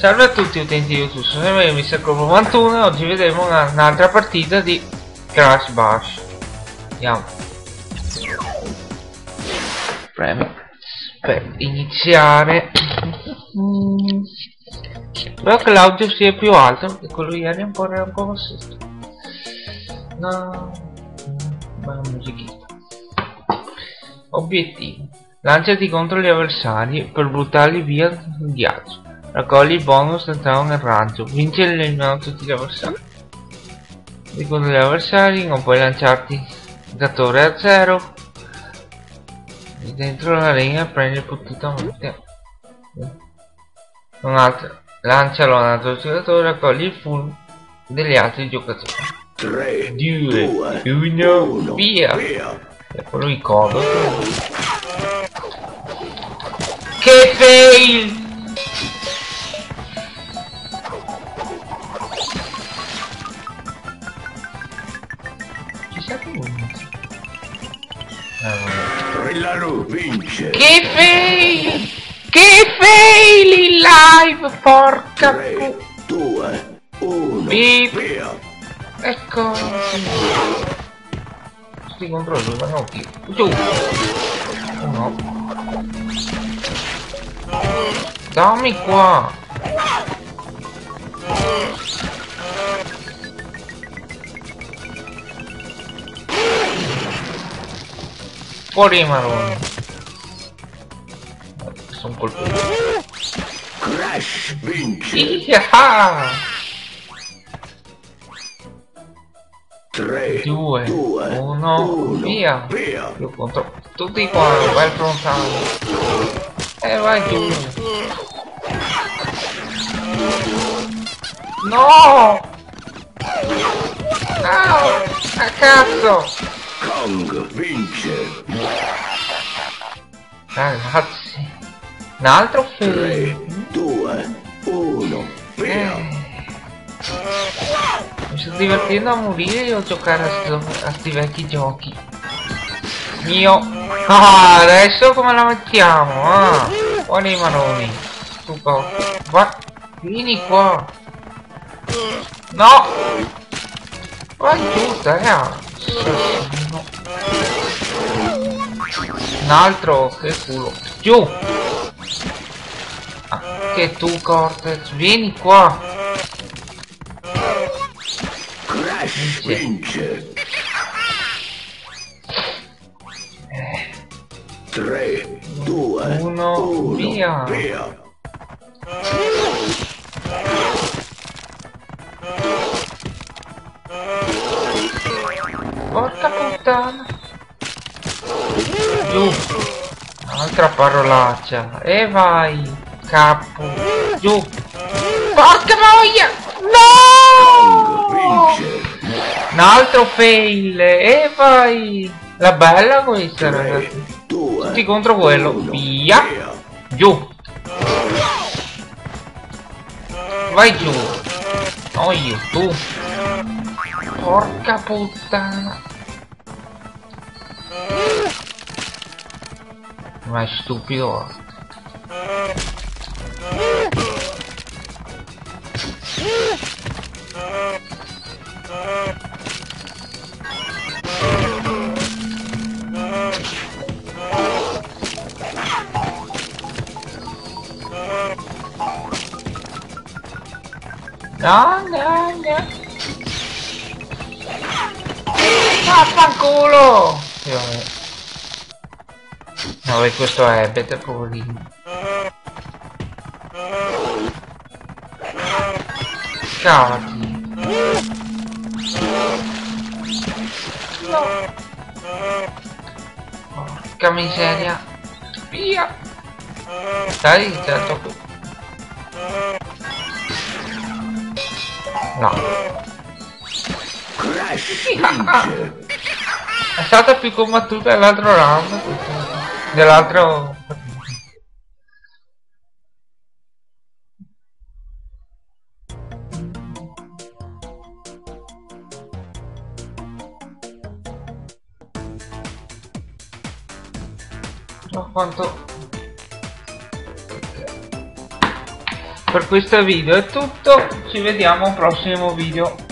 Salve a tutti utenti di YouTube, sono io Mr. 91 e oggi vedremo un'altra partita di Crash Bash. Andiamo. Premo per iniziare. Spero che l'audio sia più alto perché quello ieri è un po', era un po' bassissimo. No, ma musichetta. Obiettivo. Lanciati contro gli avversari per buttarli via il ghiaccio. Raccogli il bonus entrando nel raggio. Vince eliminando tutti gli avversari. Secondo gli avversari non puoi lanciarti giocatore a zero. E dentro la linea prendi potutamente. Un altro. Lancialo a un altro giocatore, raccogli il full degli altri giocatori. 3, 2, 2, 1, via! E poi lo ricordo. Trillaro vince. Che fail! Che fail in live, porca 3, pu... 2, 1, Beep. via. Ecco. Sti controlli, ma no, chi? Giù. Oh, no. Dammi qua. Fuori i maroni. Sono colpito. Crash vince. Iha! 3, 2, 2, 1, via. via. Io contro tutti qua, vai al frontale. E vai giù. No! No! A cazzo! Kong vince. Ragazzi. Un altro 3, film. 2, 1, via. Eh. Mi sto divertendo a morire io a giocare a, sto, a sti vecchi giochi. Mio. Ah, adesso come la mettiamo? Ah, buoni maroni. Tu qua. Va. Vieni qua. No. Vai giù, dai. Un altro, che culo. Giù. Ah, che tu Cortex, vieni qua. Crash vince. 3, 2, Uno, 1, via. via. Porca puttana. Giù. Altra parolaccia. E vai. Capo. Giù. Porca. Kong No! Un altro fail. E vai. La bella questa 3, ragazzi. 2, Tutti contro quello. Via. Giù. Vai giù. No io, tu. Porca puttana. Ma è stupido. No, no, no. Vaffanculo! Sì, vabbè. Vabbè, questo è Better poverino. Cavati. No. Porca miseria. Via. Dai, certo qui. No. Crash vince. È stata più combattuta dell'altro round. Dell'altro. Ma quanto per questo video è tutto ci vediamo al prossimo video